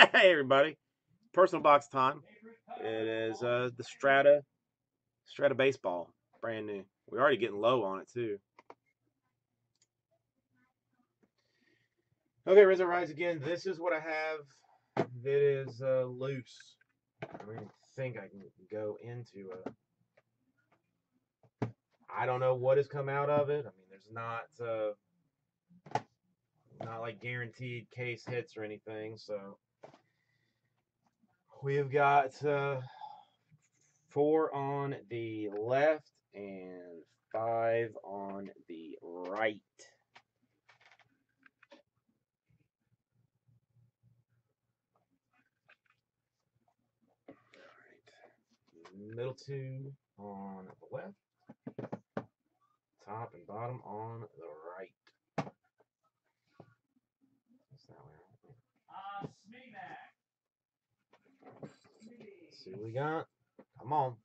Hey everybody, personal box time. It is uh, the Strata, Strata baseball, brand new. We're already getting low on it too. Okay, Rizzo Rise again. This is what I have that is uh, loose. I think I can go into a. I don't know what has come out of it. I mean, there's not uh, not like guaranteed case hits or anything, so. We've got uh, four on the left and five on the right. Middle two on the left, top and bottom on the right. See what we got. Come on.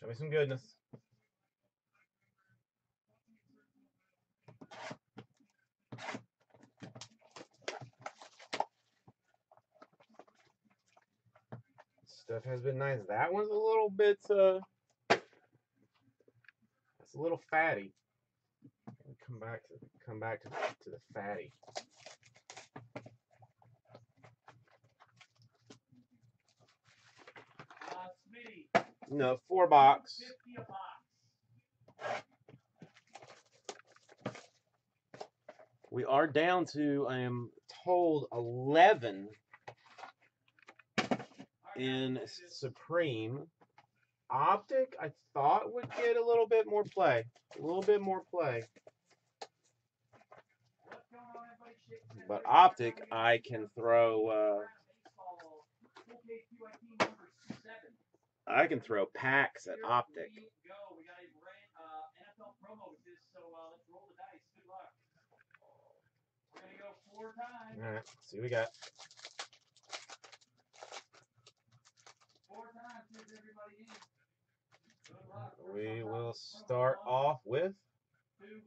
Show me some goodness. Stuff has been nice. That one's a little bit, uh, it's a little fatty. Come back to come back to, to the fatty. No, four box. We are down to, I am told, 11 in Supreme. Optic, I thought would get a little bit more play. A little bit more play. But Optic, I can throw. Uh, I can throw packs at Optic. All right, see what we got. We will start off with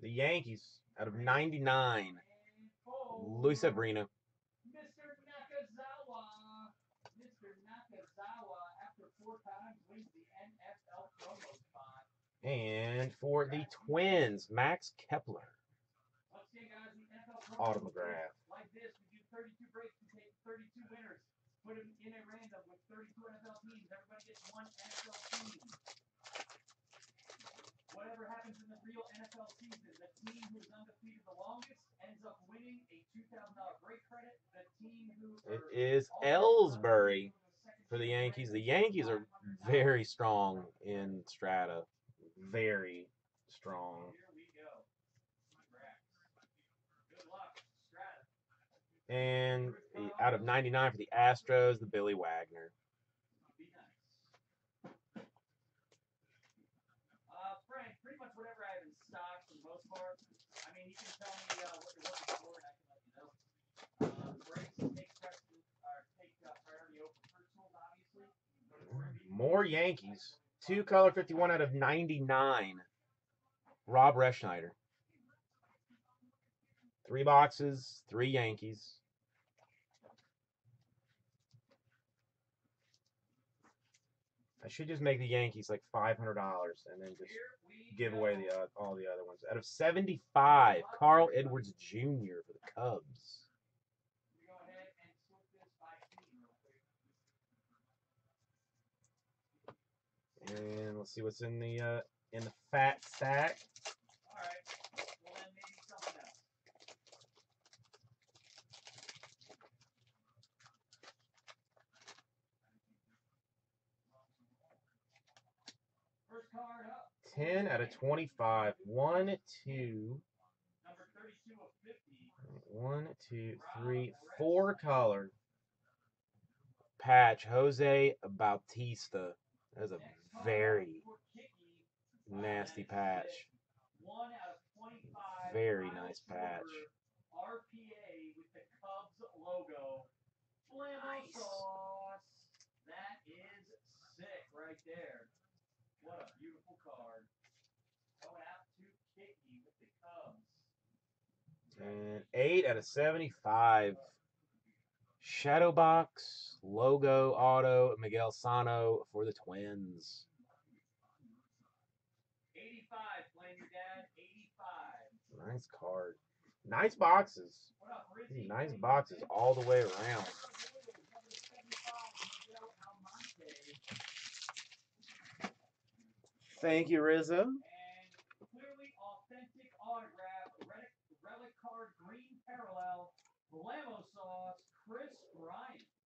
the Yankees out of 99. Luis Severino. And for the Twins, Max Kepler. Autograph. Like this, we do 32 breaks, we take 32 winners, put them in a random with 32 NFL teams. Everybody gets one NFL team. Whatever happens in the real NFL season, the team who's undefeated the longest ends up winning a $2,000 break credit. The team who It is Ellsbury for the Yankees. The Yankees are very strong in Strata. Very strong. Here we go. Congrats. Good luck, Strata. And the, out of 99 for the Astros, the Billy Wagner. Uh, Frank, pretty much whatever I have in stock for the most part. I mean, you can tell me uh, what you're looking for, and I can let you know. Uh, breaks take precedent, or take uh, priority over personals, obviously. But if we're gonna be- More Yankees. Two color 51 out of 99. Rob Refsnyder. Three boxes, three Yankees. I should just make the Yankees like $500 and then just give away the uh, all the other ones. Out of 75, Carl Edwards Jr. for the Cubs. We go ahead and split this by team real quick. And let's see what's in the uh, in the fat sack. All right. Well, then maybe something else. First card up. 10 out of 25. One, two, Number 32 of 50. one, two, three, four color patch. Jose Bautista. That's a very nasty patch. One out of 25. Very nice patch. RPA with the Cubs logo. Nice. That is sick right there. What a beautiful card. Going out to Kiki with the Cubs. And 8 out of 75. Shadow box, logo, auto, Miguel Sano for the Twins. 85, playing your dad. 85. Nice card. Nice boxes. What up, Nice boxes all the way around. Thank you, Rizzo. And clearly authentic autograph, relic, relic card, green parallel, Blamo sauce, Kris Bryant.